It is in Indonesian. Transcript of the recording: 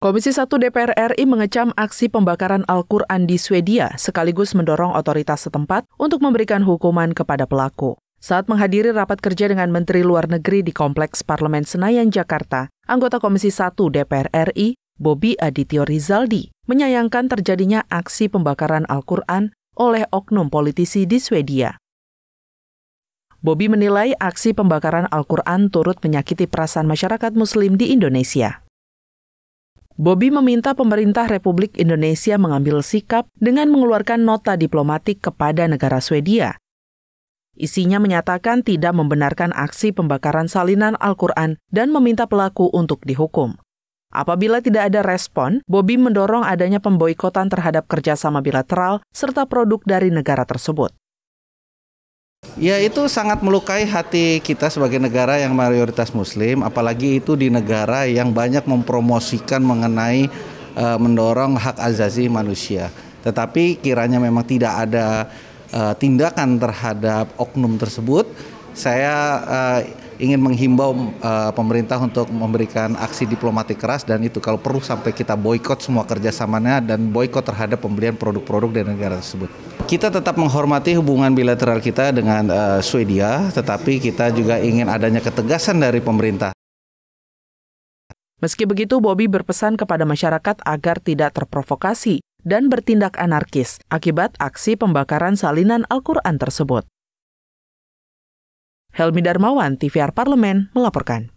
Komisi 1 DPR RI mengecam aksi pembakaran Al-Quran di Swedia sekaligus mendorong otoritas setempat untuk memberikan hukuman kepada pelaku. Saat menghadiri rapat kerja dengan Menteri Luar Negeri di Kompleks Parlemen Senayan, Jakarta, anggota Komisi 1 DPR RI, Bobi Adityo Rizaldi, menyayangkan terjadinya aksi pembakaran Al-Quran oleh oknum politisi di Swedia. Bobi menilai aksi pembakaran Al-Quran turut menyakiti perasaan masyarakat Muslim di Indonesia. Bobi meminta pemerintah Republik Indonesia mengambil sikap dengan mengeluarkan nota diplomatik kepada negara Swedia. Isinya menyatakan tidak membenarkan aksi pembakaran salinan Al-Quran dan meminta pelaku untuk dihukum. Apabila tidak ada respon, Bobi mendorong adanya pemboikotan terhadap kerjasama bilateral serta produk dari negara tersebut. Ya itu sangat melukai hati kita sebagai negara yang mayoritas muslim, apalagi itu di negara yang banyak mempromosikan mengenai uh, mendorong hak azazi manusia. Tetapi kiranya memang tidak ada uh, tindakan terhadap oknum tersebut, saya uh, ingin menghimbau uh, pemerintah untuk memberikan aksi diplomatik keras dan itu kalau perlu sampai kita boykot semua kerjasamanya dan boykot terhadap pembelian produk-produk dari negara tersebut. Kita tetap menghormati hubungan bilateral kita dengan uh, Swedia, tetapi kita juga ingin adanya ketegasan dari pemerintah. Meski begitu, Bobby berpesan kepada masyarakat agar tidak terprovokasi dan bertindak anarkis akibat aksi pembakaran salinan Al-Quran tersebut. Helmi Darmawan, TVR Parlemen, melaporkan.